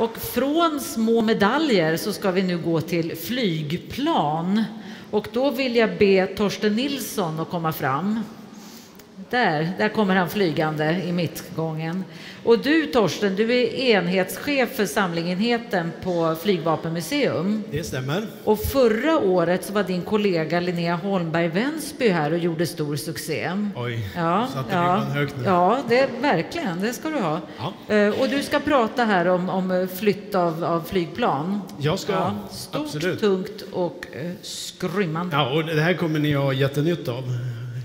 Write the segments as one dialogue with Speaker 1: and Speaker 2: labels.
Speaker 1: Och från små medaljer så ska vi nu gå till flygplan. Och då vill jag be Torsten Nilsson att komma fram. Där, där kommer han flygande i mittgången. Och du Torsten, du är enhetschef för samlingenheten på Flygvapenmuseum.
Speaker 2: Det stämmer.
Speaker 1: Och förra året så var din kollega Linnea Holmberg Vänsby här och gjorde stor succé.
Speaker 2: Oj,
Speaker 1: Ja,
Speaker 2: satte
Speaker 1: ja,
Speaker 2: högt nu.
Speaker 1: ja det, verkligen, det ska du ha.
Speaker 2: Ja.
Speaker 1: Eh, Och du ska prata här om, om flytt av, av flygplan.
Speaker 2: Jag ska,
Speaker 1: stort,
Speaker 2: absolut.
Speaker 1: tungt och eh, skrymmande.
Speaker 2: Ja, och det här kommer ni ha jättenytta av.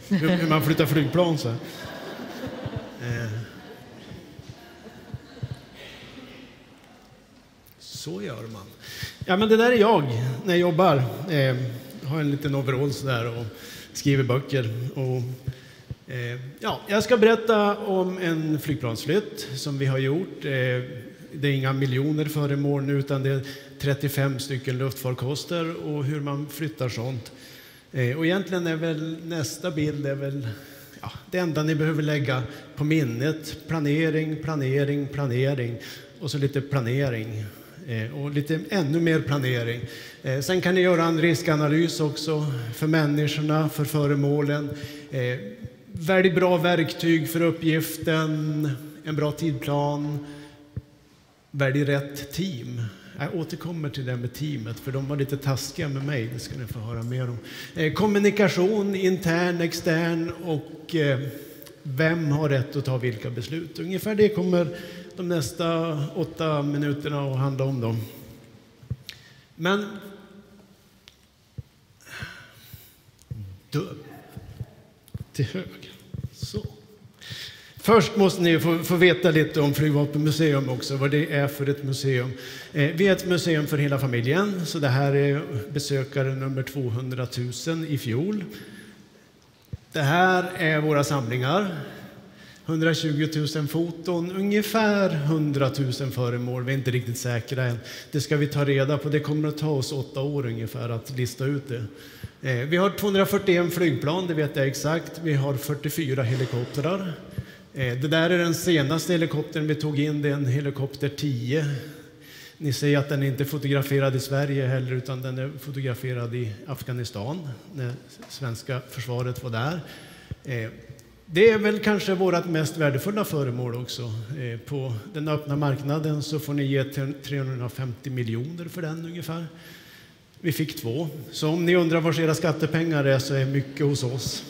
Speaker 2: Hur, man flyttar flygplan så här. Eh. Så gör man. Ja, men det där är jag när jag jobbar. Eh, har en liten overall sådär och skriver böcker. Och, eh, ja, jag ska berätta om en flygplansflytt som vi har gjort. Eh, det är inga miljoner föremål nu utan det är 35 stycken luftfarkoster och hur man flyttar sånt. Eh, och egentligen är väl nästa bild är väl ja, det enda ni behöver lägga på minnet. Planering, planering, planering och så lite planering. Eh, och lite ännu mer planering. Eh, sen kan ni göra en riskanalys också för människorna, för föremålen. Välj bra verktyg för uppgiften, en bra tidplan. Välj rätt team. Jag återkommer till det med teamet, för de var lite taskiga med mig. Det ska ni få höra mer om. Eh, kommunikation, intern, extern och eh, vem har rätt att ta vilka beslut? Ungefär det kommer de nästa åtta minuterna att handla om. Då. Men... Dö. Till höger. Så. Först måste ni få, få veta lite om Flygvapenmuseum också, vad det är för ett museum. Eh, vi är ett museum för hela familjen, så det här är besökare nummer 200 000 i fjol. Det här är våra samlingar. 120 000 foton, ungefär 100 000 föremål. Vi är inte riktigt säkra än. Det ska vi ta reda på. Det kommer att ta oss åtta år ungefär att lista ut det. Eh, vi har 241 flygplan, det vet jag exakt. Vi har 44 helikoptrar. Eh, det där är den senaste helikoptern vi tog in. Det är en helikopter 10. Ni ser att den är inte är fotograferad i Sverige heller, utan den är fotograferad i Afghanistan när svenska försvaret var där. Eh, det är väl kanske vårt mest värdefulla föremål också. Eh, på den öppna marknaden så får ni ge 350 miljoner för den ungefär. Vi fick två. Så om ni undrar var era skattepengar är så är mycket hos oss.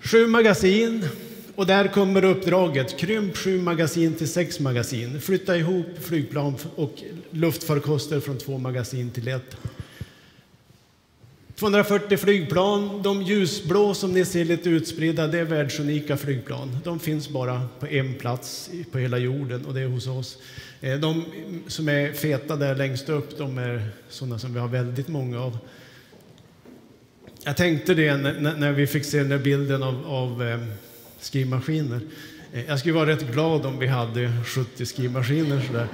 Speaker 2: Sju magasin. Och där kommer uppdraget. Krymp sju magasin till sex magasin. Flytta ihop flygplan och luftfarkoster från två magasin till ett. 240 flygplan. De ljusblå som ni ser lite utspridda, det är världsunika flygplan. De finns bara på en plats på hela jorden och det är hos oss. Eh, de som är feta där längst upp, de är sådana som vi har väldigt många av. Jag tänkte det när, vi fick se den där bilden av, av eh, skrivmaskiner. Eh, jag skulle vara rätt glad om vi hade 70 skrivmaskiner. Sådär.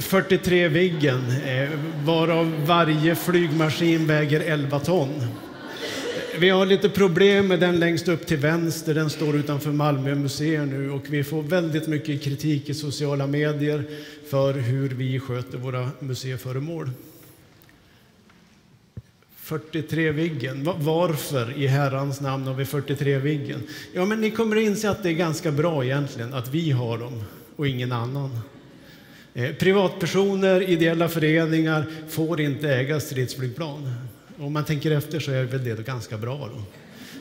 Speaker 2: 43 Viggen, eh, varav varje flygmaskin väger 11 ton. Eh, vi har lite problem med den längst upp till vänster. Den står utanför Malmö museer nu och vi får väldigt mycket kritik i sociala medier för hur vi sköter våra museiföremål. 43 Viggen. Varför i herrans namn har vi 43 Viggen? Ja, men ni kommer att inse att det är ganska bra egentligen att vi har dem och ingen annan. Eh, privatpersoner, ideella föreningar får inte äga stridsflygplan. Om man tänker efter så är väl det ganska bra. Då.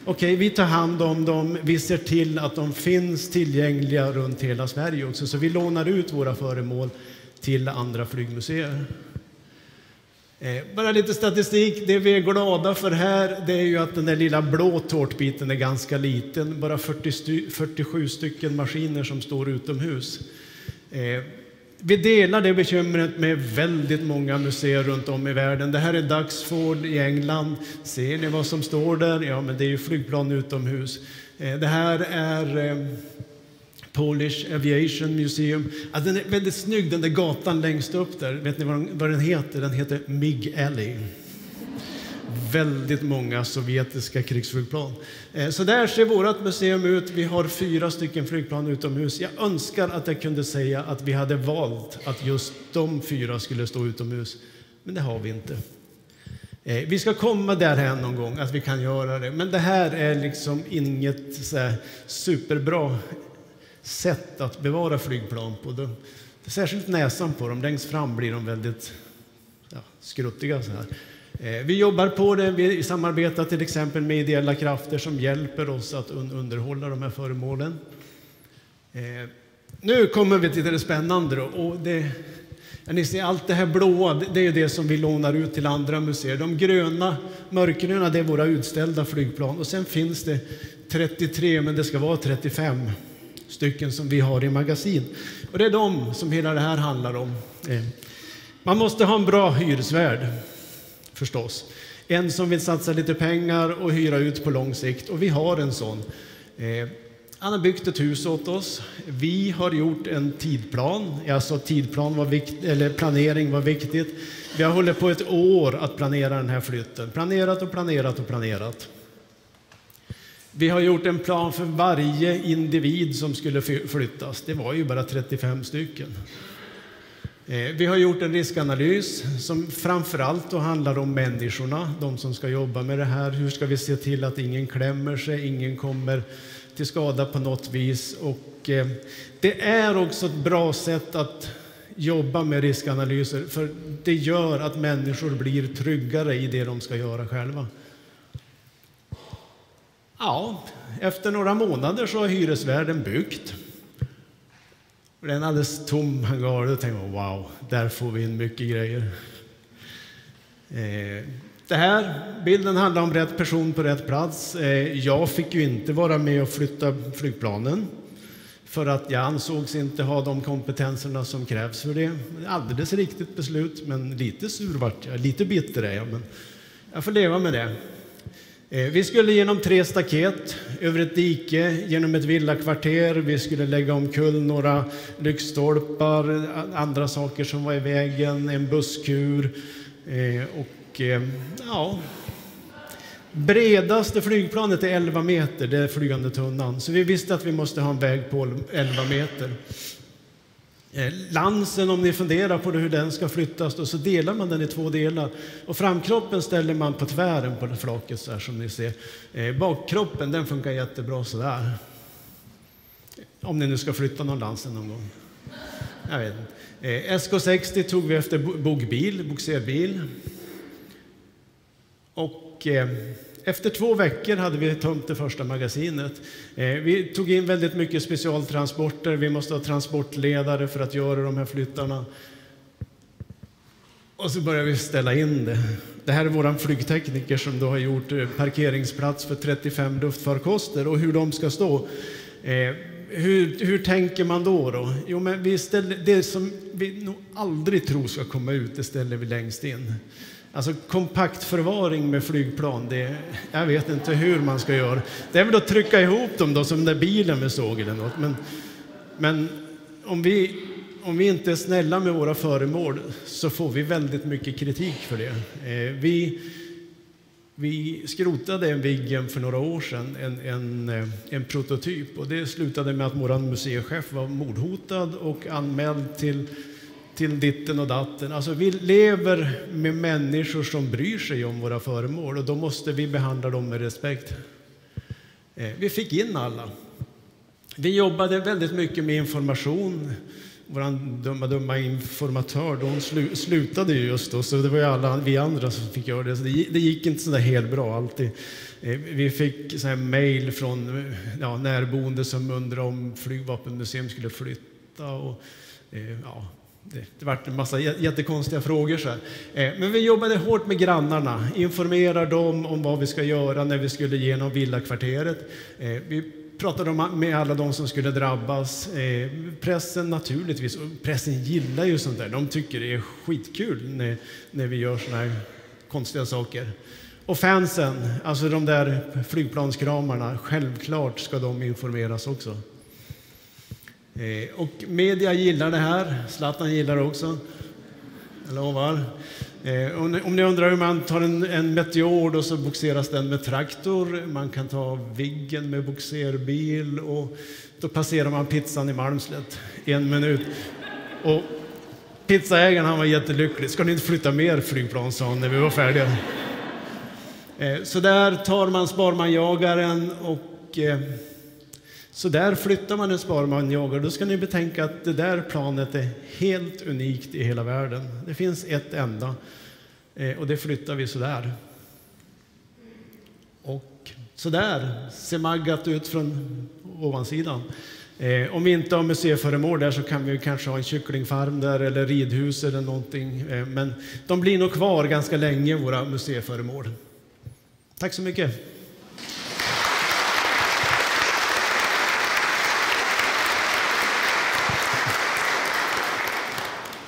Speaker 2: Okej, vi tar hand om dem. Vi ser till att de finns tillgängliga runt hela Sverige också. Så vi lånar ut våra föremål till andra flygmuseer. Eh, Bara lite statistik. Det vi är glada för här det är ju att den där lilla blå tårtbiten är ganska liten. Bara 40 47 stycken maskiner som står utomhus. Eh, Vi delar det bekymret med väldigt många museer runt om i världen. Det här är Duxford i England. Ser ni vad som står där? Ja, men det är ju flygplan utomhus. Eh, Det här är eh, Polish Aviation Museum. Ja, den är väldigt snygg, den där gatan längst upp där. Vet ni vad den, vad den heter? Den heter Mig Alley. väldigt många sovjetiska krigsflygplan. Eh, så där ser vårt museum ut. Vi har fyra stycken flygplan utomhus. Jag önskar att jag kunde säga att vi hade valt att just de fyra skulle stå utomhus, men det har vi inte. Eh, vi ska komma därhän någon gång att vi kan göra det, men det här är liksom inget så superbra sätt att bevara flygplan på. De, särskilt näsan på dem, längst fram blir de väldigt ja, skruttiga. Så här. Eh, vi jobbar på det, vi samarbetar till exempel med ideella krafter som hjälper oss att underhålla de här föremålen. Eh, nu kommer vi till det spännande då, och det ni ser, allt det här blåa, det är det som vi lånar ut till andra museer. De gröna, mörkgröna, det är våra utställda flygplan. Och sen finns det 33, men det ska vara 35 stycken som vi har i magasin. Och det är de som hela det här handlar om. Eh, man måste ha en bra hyresvärd, förstås. En som vill satsa lite pengar och hyra ut på lång sikt. Och vi har en sån. Eh, han har byggt ett hus åt oss. Vi har gjort en tidplan. Alltså tidplan var vikt, eller planering var viktigt. Vi har hållit på ett år att planera den här flytten. Planerat och planerat och planerat. Vi har gjort en plan för varje individ som skulle flyttas. Det var ju bara 35 stycken. Eh, vi har gjort en riskanalys som framförallt då handlar om människorna, de som ska jobba med det här. Hur ska vi se till att ingen klämmer sig, ingen kommer till skada på något vis. Och eh, det är också ett bra sätt att jobba med riskanalyser, för det gör att människor blir tryggare i det de ska göra själva. Ja, efter några månader så har hyresvärden byggt. Det är en alldeles tom hangar. Då tänker man wow, där får vi in mycket grejer. Eh, det här bilden handlar om rätt person på rätt plats. Eh, jag fick ju inte vara med och flytta flygplanen för att jag ansågs inte ha de kompetenserna som krävs för det. Alldeles riktigt beslut, men lite sur vart jag. Lite bitter är jag, men jag får leva med det. Eh, vi skulle genom tre staket, över ett dike, genom ett villakvarter. Vi skulle lägga omkull några lyktstolpar, andra saker som var i vägen, en busskur. Eh, och eh, ja, bredaste flygplanet är 11 meter, det är flygande tunnan. Så vi visste att vi måste ha en väg på 11 meter. Eh, lansen, om ni funderar på hur den ska flyttas, då, så delar man den i två delar. Och framkroppen ställer man på tvären på flaket så här, som ni ser. Eh, bakkroppen den funkar jättebra så där. Om ni nu ska flytta någon lansen någon gång. Jag vet inte. Eh, SK60 tog vi efter bogbil, bogserbil. Och eh, efter två veckor hade vi tömt det första magasinet. Eh, vi tog in väldigt mycket specialtransporter. Vi måste ha transportledare för att göra de här flyttarna. Och så började vi ställa in det. Det här är vår flygtekniker som då har gjort eh, parkeringsplats för 35 luftfarkoster och hur de ska stå. Eh, hur, hur tänker man då? då? Jo, men vi ställer, det som vi nog aldrig tror ska komma ut, det ställer vi längst in. Alltså kompaktförvaring med flygplan, det, jag vet inte hur man ska göra. Det är väl att trycka ihop dem då, som den där bilen vi såg eller något. Men, men om, vi, om vi inte är snälla med våra föremål så får vi väldigt mycket kritik för det. Eh, vi, vi skrotade en Viggen för några år sedan, en, en, eh, en prototyp. Och det slutade med att vår museichef var mordhotad och anmäld till till ditten och datten. Alltså vi lever med människor som bryr sig om våra föremål och då måste vi behandla dem med respekt. Eh, vi fick in alla. Vi jobbade väldigt mycket med information. Vår dumma, dumma informatör hon slu, slutade just då, så det var ju alla vi andra som fick göra det. Så det, det gick inte så där helt bra alltid. Eh, vi fick så här mejl från ja, närboende som undrade om Flygvapenmuseum skulle flytta. Och, eh, ja, det, det var en massa jättekonstiga frågor. Så eh, men vi jobbade hårt med grannarna, informerade dem om vad vi ska göra när vi skulle genom villakvarteret. Eh, vi pratade med alla de som skulle drabbas. Eh, pressen naturligtvis, pressen gillar ju sånt där. De tycker det är skitkul när, när vi gör såna här konstiga saker. Och fansen, alltså de där flygplanskramarna, självklart ska de informeras också. Eh, och media gillar det här, Zlatan gillar det också. Jag lovar. Eh, om, ni, om, ni, undrar hur man tar en, en Meteor och så boxeras den med traktor. Man kan ta Viggen med boxerbil och då passerar man pizzan i Malmslätt en minut. Och pizzaägaren han var jättelycklig. Ska ni inte flytta mer flygplan, sa han när vi var färdiga. Eh, så där tar man Sparman-jagaren och eh, så där flyttar man en Sparman-jagare. Då ska ni betänka att det där planet är helt unikt i hela världen. Det finns ett enda eh, och det flyttar vi så där. Och så där ser Maggat ut från ovansidan. Eh, om vi inte har museiföremål där så kan vi kanske ha en kycklingfarm där eller ridhus eller någonting. Eh, men de blir nog kvar ganska länge, våra museiföremål. Tack så mycket.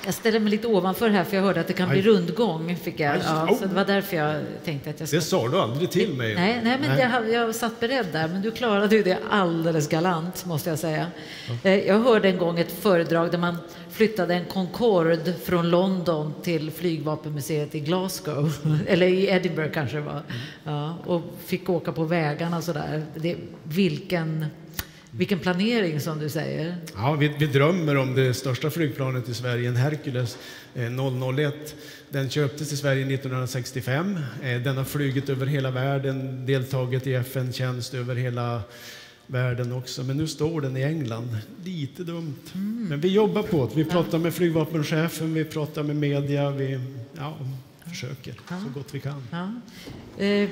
Speaker 1: Jag ställer mig lite ovanför här för jag hörde att det kan bli rundgång. Fick jag. Ja, så det var därför jag tänkte att jag
Speaker 2: ska... Det sa du aldrig till mig.
Speaker 1: Nej, nej men nej. Jag, jag satt beredd där, men du klarade ju det alldeles galant måste jag säga. Ja. Eh, jag hörde en gång ett föredrag där man flyttade en Concorde från London till flygvapenmuseet i Glasgow, eller i Edinburgh kanske det var, ja, och fick åka på vägarna sådär. Det, vilken vilken planering som du säger.
Speaker 2: Ja, vi, vi, drömmer om det största flygplanet i Sverige, en Hercules 001. Eh, den köptes i Sverige 1965. Eh, den har flugit över hela världen, deltagit i FN-tjänst över hela världen också. Men nu står den i England. Lite dumt. Mm. Men vi jobbar på det. Vi pratar med flygvapenchefen, vi pratar med media. Vi ja, försöker ja. så gott vi kan. Ja.
Speaker 1: Eh,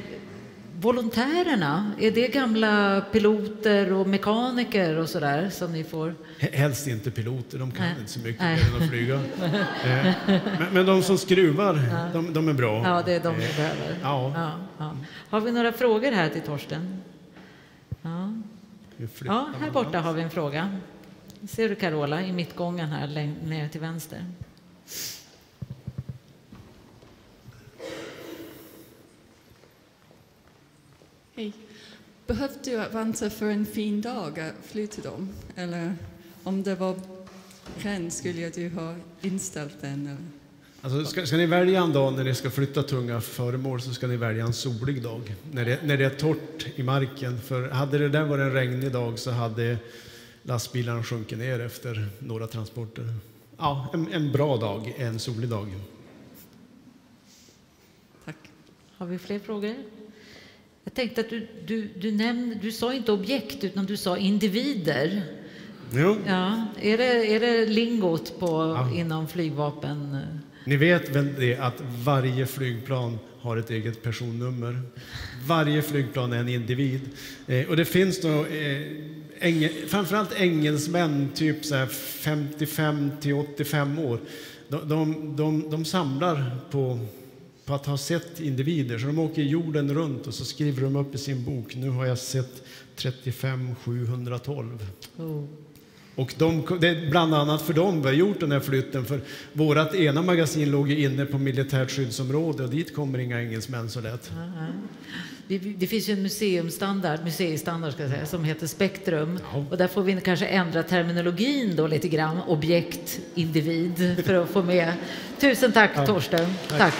Speaker 1: Volontärerna, är det gamla piloter och mekaniker och sådär som ni får?
Speaker 2: Helst inte piloter, de kan Nej. inte så mycket Nej. än att flyga. Eh, men, men, de som skruvar, ja. de, de, är bra.
Speaker 1: Ja, det är de vi eh, behöver. Ja. Ja, ja. Har vi några frågor här till Torsten? Ja, ja här borta har vi en fråga. Ser du Carola i mittgången här nere till vänster?
Speaker 3: Hej. Behövde du vänta för en fin dag att fly till dem? Eller om det var regn, skulle du ha inställt den? Eller?
Speaker 2: Alltså, ska, ska, ni välja en dag när ni ska flytta tunga föremål så ska ni välja en solig dag, när det, när det är torrt i marken. För hade det där varit en regnig dag så hade lastbilarna sjunkit ner efter några transporter. Ja, en, en bra dag, en solig dag.
Speaker 1: Tack. Har vi fler frågor? Jag tänkte att du, du, du, nämnde, du sa inte objekt, utan du sa individer.
Speaker 2: Jo.
Speaker 1: Ja, är, det, är det lingot på, ja. inom flygvapen?
Speaker 2: Ni vet väl det att varje flygplan har ett eget personnummer. Varje flygplan är en individ. Eh, och det finns då, eh, enge, framförallt engelsmän, typ så 55 till 85 år. De, de, de, de samlar på på att ha sett individer. Så de åker jorden runt och så skriver de upp i sin bok, nu har jag sett 35 712. Oh. Och de, det är bland annat för dem vi har gjort den här flytten, för vårt ena magasin låg inne på militärt skyddsområde och dit kommer inga engelsmän så lätt. Uh
Speaker 1: -huh. Det finns ju en museumstandard, museistandard ska säga, som heter Spektrum. Ja. Och där får vi kanske ändra terminologin då lite grann, objekt, individ, för att få med. Tusen tack ja. Torsten. tack. tack.